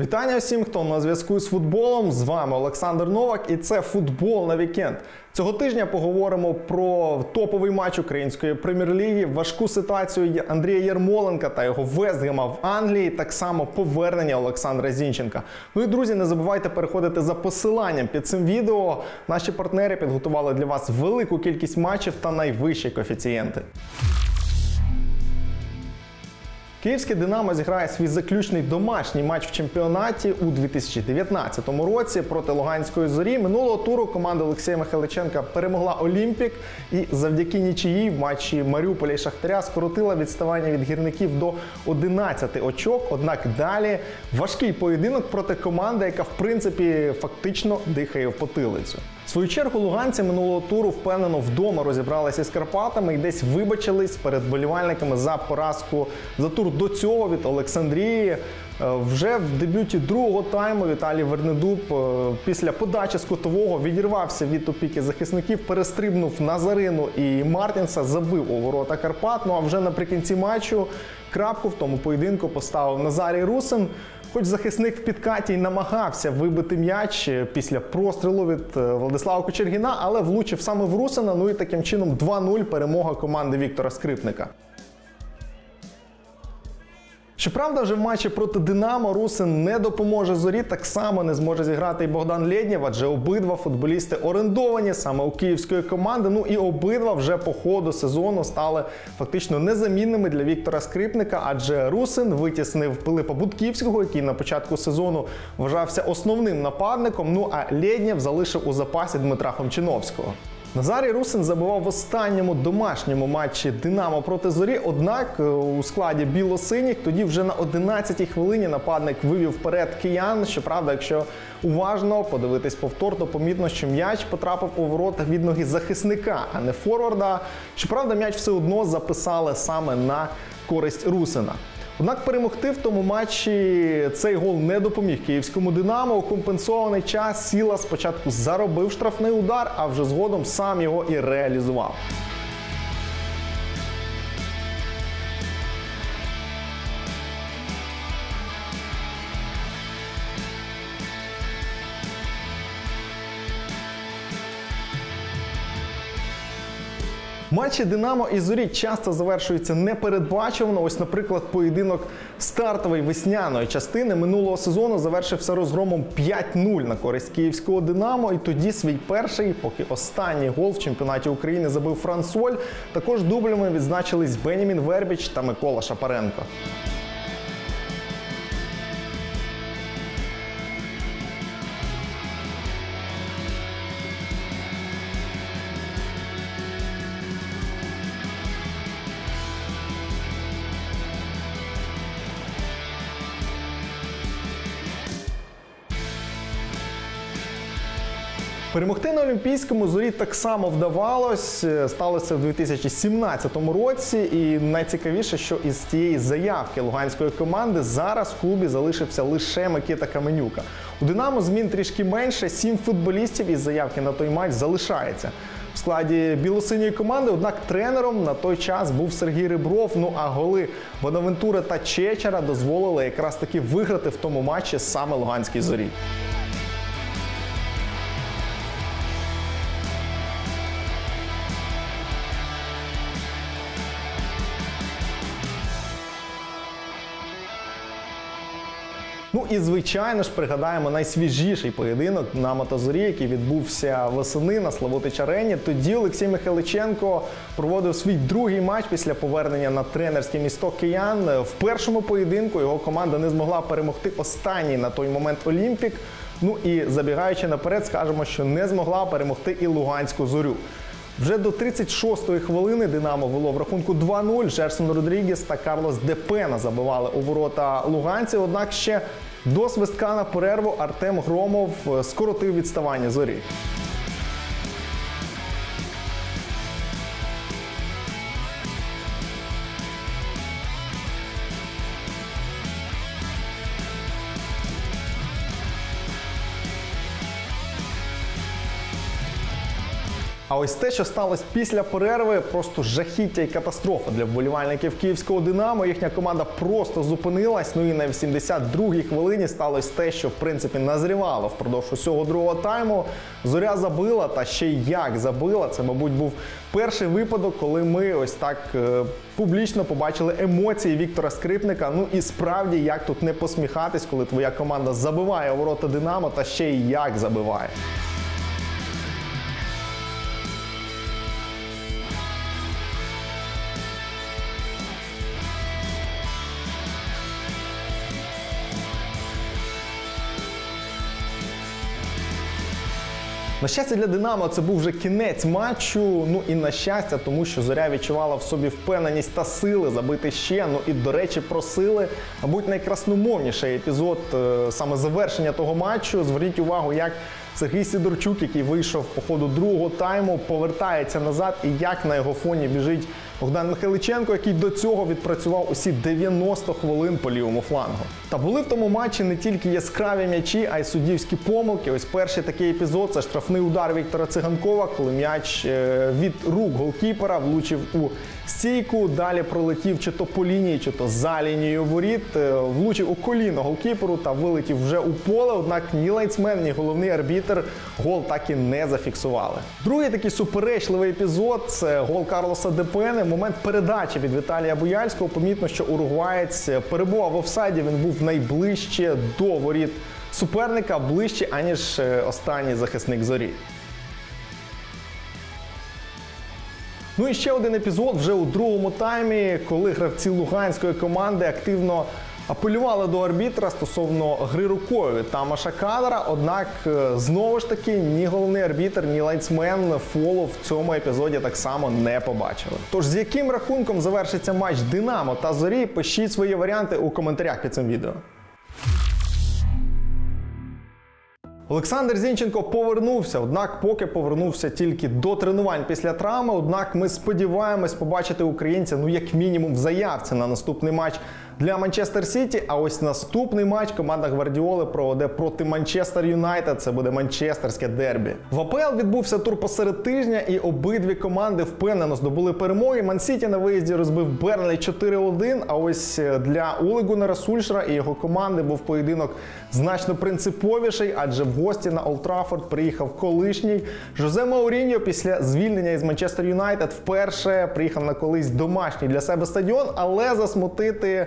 Вітання всім, хто на зв'язку з футболом. З вами Олександр Новак, і це футбол на вікенд. Цього тижня поговоримо про топовий матч української прем'єр-ліги, важку ситуацію Андрія Єрмоленка та його Вестгема в Англії. Так само повернення Олександра Зінченка. Ну і друзі, не забувайте переходити за посиланням під цим відео. Наші партнери підготували для вас велику кількість матчів та найвищі коефіцієнти. Київське Динамо зіграє свій заключний домашній матч в чемпіонаті у 2019 році проти Луганської зорі. Минулого туру команда Олексія Михайличенка перемогла Олімпік і завдяки нічиїй в матчі Маріуполя і Шахтаря скоротила відставання від гірників до 11 очок. Однак далі важкий поєдинок проти команди, яка в принципі фактично дихає в потилицю. В свою чергу луганці минулого туру впевнено вдома розібралися з Карпатами і десь вибачились перед болівальниками за поразку за тур до цього від Олександрії. Е, вже в дебюті другого тайму Віталій Вернедуб е, після подачі з котового відірвався від опіки захисників, перестрибнув Назарину і Мартінса, забив у ворота Карпат. Ну а вже наприкінці матчу крапку в тому поєдинку поставив Назарій Русин. Хоч захисник в підкаті й намагався вибити м'яч після прострілу від е, Владислава Кочергіна, але влучив саме в Русина. Ну і таким чином 2-0 перемога команди Віктора Скрипника. Щоправда, вже в матчі проти Динамо Русин не допоможе зорі. Так само не зможе зіграти і Богдан Лєднєв, адже обидва футболісти орендовані саме у київської команди. Ну і обидва вже по ходу сезону стали фактично незамінними для Віктора Скрипника, адже Русин витіснив Пилипа Будківського, який на початку сезону вважався основним нападником. Ну а Лєднєв залишив у запасі Дмитра Хомчиновського. Назарій Русин забивав в останньому домашньому матчі Динамо проти зорі. Однак е, у складі білосиніх тоді вже на 11-й хвилині нападник вивів вперед киян. Щоправда, якщо уважно подивитись повтор, то помітно, що м'яч потрапив у ворота від ноги захисника, а не форварда. Щоправда, м'яч все одно записали саме на користь Русина. Однак перемогти в тому матчі цей гол не допоміг київському Динамо. У компенсований час сіла спочатку заробив штрафний удар, а вже згодом сам його і реалізував. Матчі Динамо і Зорі часто завершуються непередбачувано. Ось, наприклад, поєдинок стартової весняної частини минулого сезону завершився розгромом 5-0 на користь київського Динамо. І тоді свій перший, поки останній гол в чемпіонаті України забив Франсоль. Також дублями відзначились Бенімін Вербіч та Микола Шапаренко. Перемогти на Олімпійському зорі так само вдавалось. Сталося в 2017 році. І найцікавіше, що із цієї заявки луганської команди зараз в клубі залишився лише Микита Каменюка. У Динамо змін трішки менше. Сім футболістів із заявки на той матч залишається. В складі білосиньої команди, однак тренером на той час був Сергій Рибров. Ну а голи Бонавентура та Чечера дозволили якраз таки виграти в тому матчі саме Луганській зорі. Ну і звичайно ж пригадаємо найсвіжіший поєдинок на Мотозорі, який відбувся восени на Славутич Арені. Тоді Олексій Михайличенко проводив свій другий матч після повернення на тренерське місто Киян. В першому поєдинку його команда не змогла перемогти останній на той момент Олімпік. Ну і забігаючи наперед, скажемо, що не змогла перемогти і Луганську зорю. Вже до 36-ї хвилини Динамо вело в рахунку 2-0. Жерсон Родрігес та Карлос Депена забивали у ворота луганців. Однак ще до свистка на перерву Артем Громов скоротив відставання зорі. А ось те, що сталося після перерви, просто жахіття і катастрофа для вболівальників київського Динамо. Їхня команда просто зупинилась. Ну і на 82-й хвилині сталося те, що в принципі назрівало впродовж усього другого тайму. Зоря забила, та ще й як забила. Це, мабуть, був перший випадок, коли ми ось так е, публічно побачили емоції Віктора Скрипника. Ну і справді, як тут не посміхатись, коли твоя команда забиває ворота Динамо, та ще й як забиває. На щастя для Динамо це був вже кінець матчу. Ну і на щастя, тому що зоря відчувала в собі впевненість та сили забити ще. Ну і до речі, просили, мабуть, найкрасномовніший епізод е, саме завершення того матчу. Зверніть увагу, як Сергій Сидорчук, який вийшов по ходу другого тайму, повертається назад, і як на його фоні біжить Богдан Михайличенко, який до цього відпрацював усі 90 хвилин по лівому флангу. Та були в тому матчі не тільки яскраві м'ячі, а й суддівські помилки. Ось перший такий епізод це штрафний удар Віктора Циганкова, коли м'яч е, від рук голкіпера влучив у стійку. Далі пролетів чи то по лінії, чи то за лінією воріт. е, Влучив у коліно голкіперу та вилетів вже у поле. Однак ні лайцмен, ні головний арбітр гол так і не зафіксували. Другий такий суперечливий епізод це гол Карлоса Депене. Момент передачі від Віталія Буяльського. Помітно, що уругуаєць перебував в офсайді. Він був найближче до воріт суперника, ближче аніж е, останній захисник зорі. Ну і ще один епізод вже у другому таймі, коли гравці луганської команди активно апелювали до арбітра стосовно гри рукою Тамаша Кадра. Однак е, знову ж таки ні головний арбітр, ні лайцмен фолу в цьому епізоді так само не побачили. Тож з яким рахунком завершиться матч Динамо та Зорі? Пишіть свої варіанти у коментарях під цим відео. Олександр Зінченко повернувся, однак поки повернувся тільки до тренувань після травми. Однак ми сподіваємось побачити українця, ну як мінімум, в заявці на наступний матч для Манчестер Сіті. А ось наступний матч команда Гвардіоли проведе проти Манчестер Юнайтед. Це буде манчестерське дербі. В АПЛ відбувся тур посеред тижня, і обидві команди впевнено здобули перемоги. Ман Сіті на виїзді розбив Бернлі 4-1. А ось для Оле Гуннера Сульшера і його команди був поєдинок значно принциповіший, адже в гості на Олд Траффорд приїхав колишній Жозе Мауріньо після звільнення із Манчестер Юнайтед. Вперше приїхав на колись домашній для себе стадіон, але засмутити.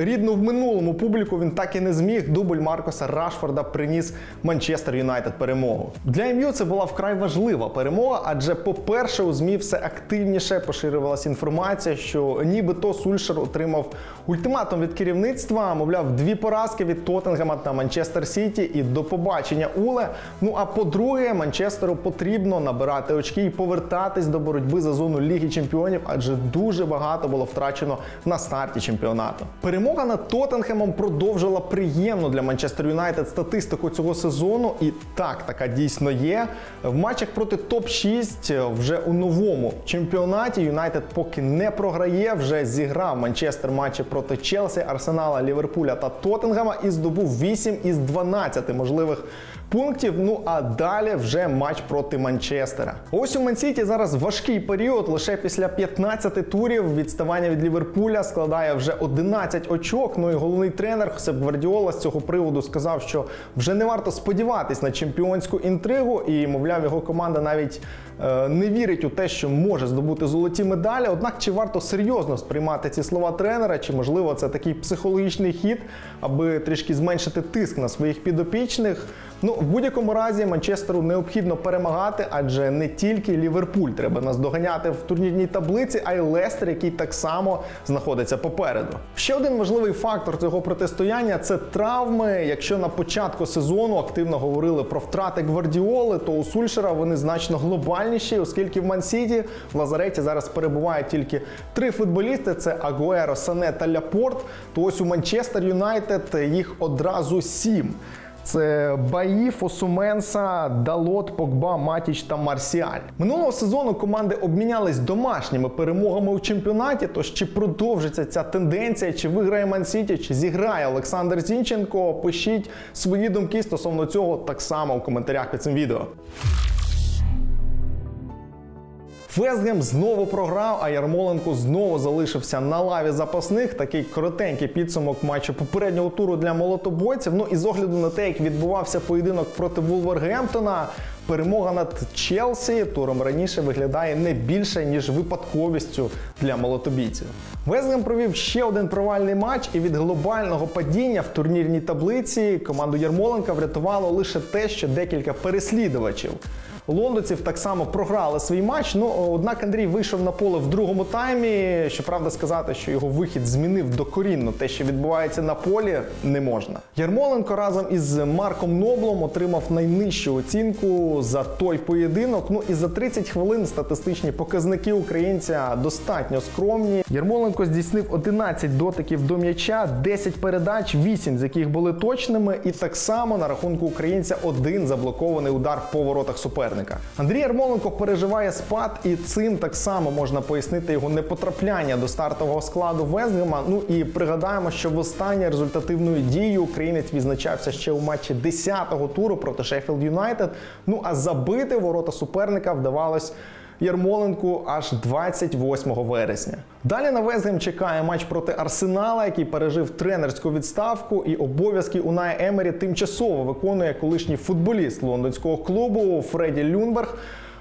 Рідну в минулому публіку він так і не зміг. Дубль Маркоса Рашфорда приніс Манчестер Юнайтед перемогу. Для МЮ це була вкрай важлива перемога, адже, по-перше, у ЗМІ все активніше поширювалася інформація, що нібито Сульшер отримав ультиматум від керівництва, мовляв, дві поразки від Тоттенгема та Манчестер Сіті і до побачення Уле. Ну а по-друге, Манчестеру потрібно набирати очки і повертатись до боротьби за зону Ліги Чемпіонів, адже дуже багато було втрачено на старті чемпіонату. Перемога над Тоттенхемом продовжила приємну для Манчестер Юнайтед статистику цього сезону. І так, така дійсно є. В матчах проти топ-6 вже у новому чемпіонаті Юнайтед поки не програє. Вже зіграв Манчестер матчі проти Челсі, Арсенала, Ліверпуля та Тоттенгема і здобув 8 із 12 можливих пунктів. Ну а далі вже матч проти Манчестера. Ось у Мансіті зараз важкий період. Лише після 15 турів відставання від Ліверпуля складає вже 11 очок. Ну і головний тренер Хосеп Гвардіола з цього приводу сказав, що вже не варто сподіватись на чемпіонську інтригу, і мовляв, його команда навіть е, не вірить у те, що може здобути золоті медалі. Однак чи варто серйозно сприймати ці слова тренера, чи можливо це такий психологічний хід, аби трішки зменшити тиск на своїх підопічних? Ну, в будь-якому разі Манчестеру необхідно перемагати, адже не тільки Ліверпуль треба наздоганяти в турнірній таблиці, а й Лестер, який так само знаходиться попереду. Ще один важливий фактор цього протистояння це травми. Якщо на початку сезону активно говорили про втрати гвардіоли, то у Сульшера вони значно глобальніші, оскільки в Мансіті в Лазареті зараз перебувають тільки три футболісти: це Агуеро, Сане та Ляпорт. То ось у Манчестер Юнайтед їх одразу сім. Це Баї, Фосуменса, Далот, Погба, Матіч та Марсіаль. Минулого сезону команди обмінялись домашніми перемогами у чемпіонаті. Тож чи продовжиться ця тенденція, чи виграє Мансіті, чи зіграє Олександр Зінченко? Пишіть свої думки стосовно цього так само у коментарях під цим відео. Вестгем знову програв, а Ярмоленко знову залишився на лаві запасних. Такий коротенький підсумок матчу попереднього туру для молотобойців. Ну і з огляду на те, як відбувався поєдинок проти Вулвергемптона, перемога над Челсі туром раніше виглядає не більше ніж випадковістю для молотобійців. Везгем провів ще один провальний матч, і від глобального падіння в турнірній таблиці команду Ярмоленка врятувало лише те, що декілька переслідувачів. Лондонців так само програли свій матч. Ну однак Андрій вийшов на поле в другому таймі. Щоправда, сказати, що його вихід змінив докорінно те, що відбувається на полі, не можна. Ярмоленко разом із Марком Ноблом отримав найнижчу оцінку за той поєдинок. Ну і за 30 хвилин статистичні показники українця достатньо скромні. Ярмоленко здійснив 11 дотиків до м'яча, 10 передач, 8 з яких були точними. І так само на рахунку українця один заблокований удар по воротах суперника суперника. Андрій Ярмоленко переживає спад, і цим так само можна пояснити його непотрапляння до стартового складу Вестгема. Ну і пригадаємо, що востаннє результативною дією українець відзначався ще у матчі 10-го туру проти Шеффілд Юнайтед. Ну а забити у ворота суперника вдавалось. Ярмоленку аж 28 вересня. Далі на Вестгем чекає матч проти Арсенала, який пережив тренерську відставку, і обов'язки Уная Емері тимчасово виконує колишній футболіст лондонського клубу Фредді Юнгберг.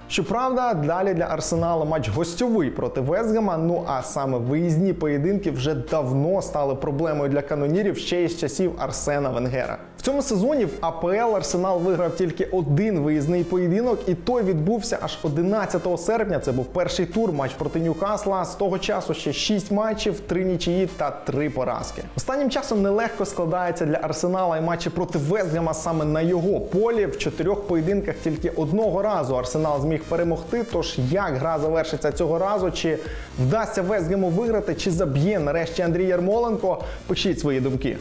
Щоправда, далі для Арсенала матч гостьовий проти Вестгема. Ну а саме виїзні поєдинки вже давно стали проблемою для канонірів ще із часів Арсена Венгера. В цьому сезоні в АПЛ Арсенал виграв тільки один виїзний поєдинок, і той відбувся аж 11 серпня. Це був перший тур матч проти Ньюкасла. З того часу ще 6 матчів, 3 нічиї та 3 поразки. Останнім часом нелегко складається для Арсенала і матчі проти Вестгема саме на його полі. В чотирьох поєдинках тільки одного разу Арсенал зміг перемогти. Тож як гра завершиться цього разу? Чи вдасться Вестгему виграти, чи заб'є нарешті Андрій Ярмоленко? Пишіть свої думки.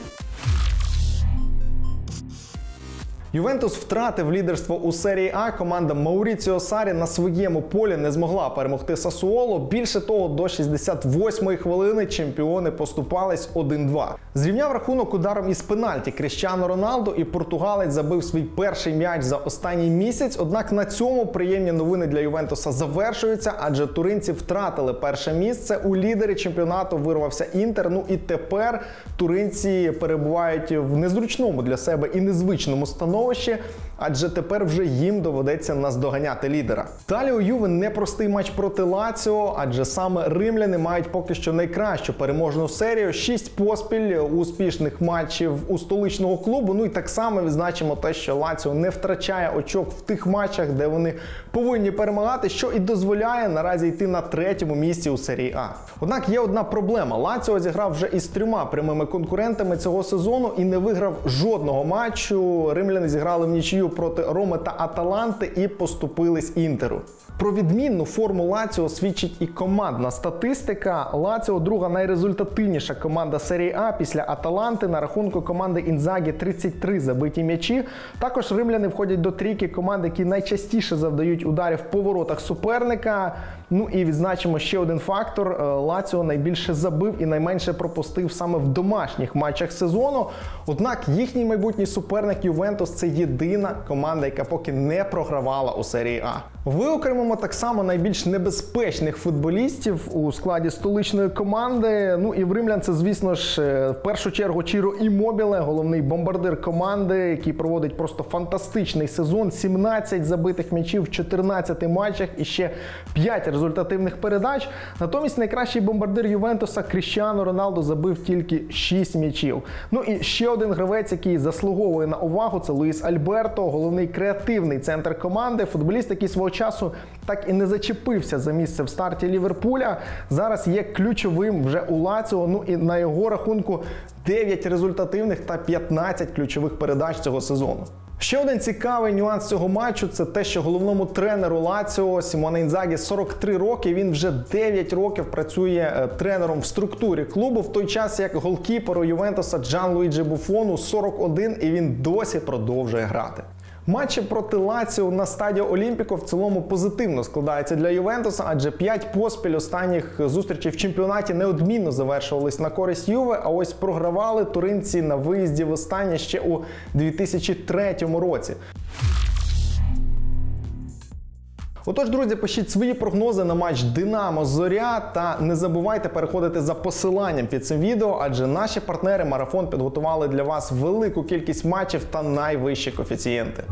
Ювентус втратив лідерство у серії А. Команда Мауріціо Сарі на своєму полі не змогла перемогти Сасуоло. Більше того, до 68-ї хвилини чемпіони поступались 1-2. Зрівняв рахунок ударом із пенальті Кріщано Роналдо і португалець забив свій перший м'яч за останній місяць. Однак на цьому приємні новини для Ювентуса завершуються, адже туринці втратили перше місце. У лідері чемпіонату вирвався інтер. Ну і тепер туринці перебувають в незручному для себе і незвичному становищі становище, адже тепер вже їм доведеться наздоганяти лідера. Далі у Юве непростий матч проти Лаціо, адже саме римляни мають поки що найкращу переможну серію. Шість поспіль успішних матчів у столичного клубу. Ну і так само відзначимо те, що Лаціо не втрачає очок в тих матчах, де вони повинні перемагати, що і дозволяє наразі йти на третьому місці у серії А. Однак є одна проблема: Лаціо зіграв вже із трьома прямими конкурентами цього сезону і не виграв жодного матчу. Римляни зіграли в нічию проти Роми та Аталанти і поступились інтеру. Про відмінну форму Лаціо свідчить і командна статистика. Лаціо друга найрезультативніша команда серії А після Аталанти. На рахунку команди Інзагі 33 забиті м'ячі. Також римляни входять до трійки команд, які найчастіше завдають ударів по воротах суперника. Ну і відзначимо ще один фактор: е, Лаціо найбільше забив і найменше пропустив саме в домашніх матчах сезону. Однак їхній майбутній суперник Ювентус це єдина команда, яка поки не програвала у серії А. Виокремимо так само найбільш небезпечних футболістів у складі столичної команди. Ну і в римлян це, звісно ж, е, в першу чергу Чіро Імобіле, головний бомбардир команди, який проводить просто фантастичний сезон. 17 забитих м'ячів в 14 матчах і ще 5 результативних передач. Натомість найкращий бомбардир Ювентуса Кріщано Роналдо забив тільки 6 м'ячів. Ну і ще один гравець, який заслуговує на увагу, це Луїс Альберто, головний креативний центр команди. Футболіст, який свого часу так і не зачепився за місце в старті Ліверпуля. Зараз є ключовим вже у Лаціо. Ну і на його рахунку 9 результативних та 15 ключових передач цього сезону. Ще один цікавий нюанс цього матчу це те, що головному тренеру Лаціо Сімоне Інзагі 43 роки. Він вже 9 років працює е, тренером в структурі клубу, в той час як голкіперу Ювентуса Джан Луїджі Буфону 41 і він досі продовжує грати. Матчі проти Лаціо на Стадіо Олімпіко в цілому позитивно складаються для Ювентуса, адже п'ять поспіль останніх зустрічей в чемпіонаті неодмінно завершувались на користь Юве. А ось програвали туринці на виїзді в останнє ще у 2003 році. Отож, друзі, пишіть свої прогнози на матч Динамо Зоря та не забувайте переходити за посиланням під цим відео, адже наші партнери марафон підготували для вас велику кількість матчів та найвищі коефіцієнти.